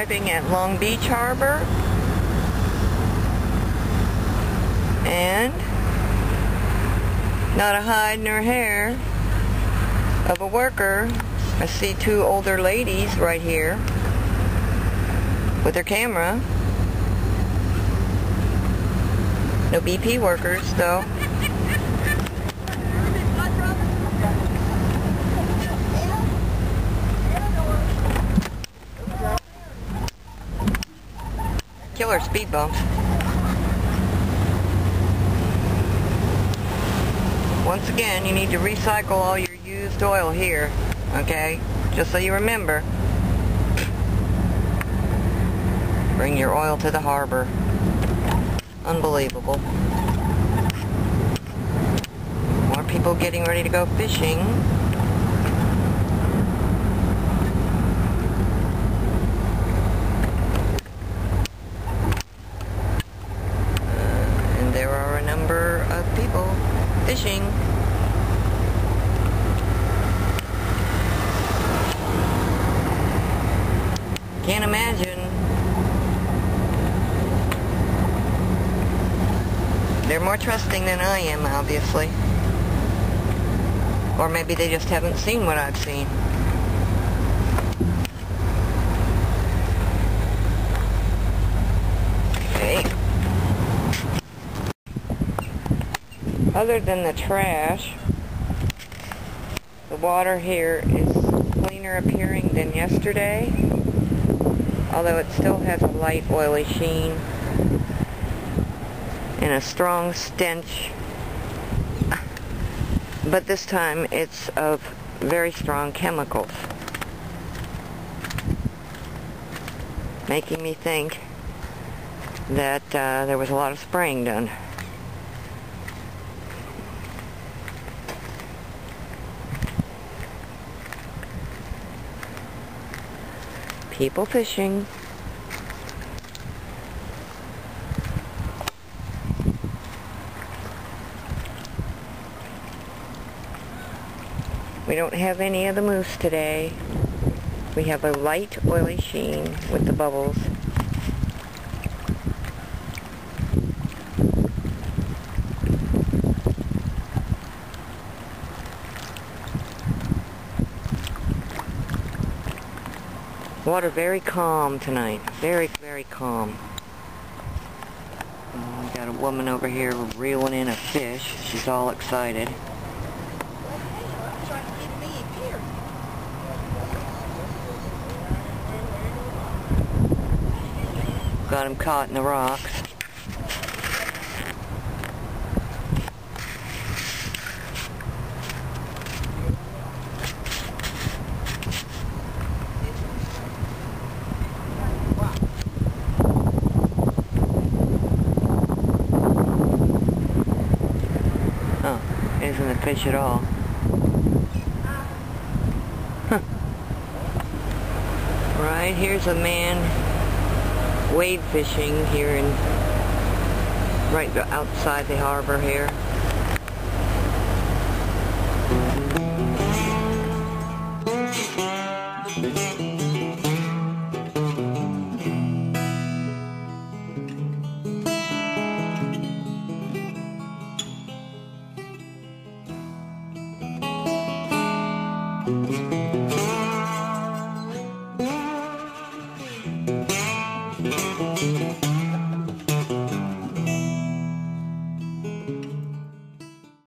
Long Beach Harbor. And not a hide nor hair of a worker. I see two older ladies right here with their camera. No BP workers though. Speed bumps. Once again, you need to recycle all your used oil here, okay? Just so you remember. Bring your oil to the harbor. Unbelievable. More people getting ready to go fishing. and there are a number of people fishing. Can't imagine. They're more trusting than I am, obviously. Or maybe they just haven't seen what I've seen. Okay. Other than the trash, the water here is cleaner appearing than yesterday, although it still has a light oily sheen and a strong stench. But this time it's of very strong chemicals, making me think that uh, there was a lot of spraying done. People fishing. We don't have any of the mousse today. We have a light oily sheen with the bubbles. Water very calm tonight. Very, very calm. Uh, we got a woman over here reeling in a fish. She's all excited. Got him caught in the rocks. Isn't fish at all. Huh. Right, here's a man wade fishing here in right outside the harbor here.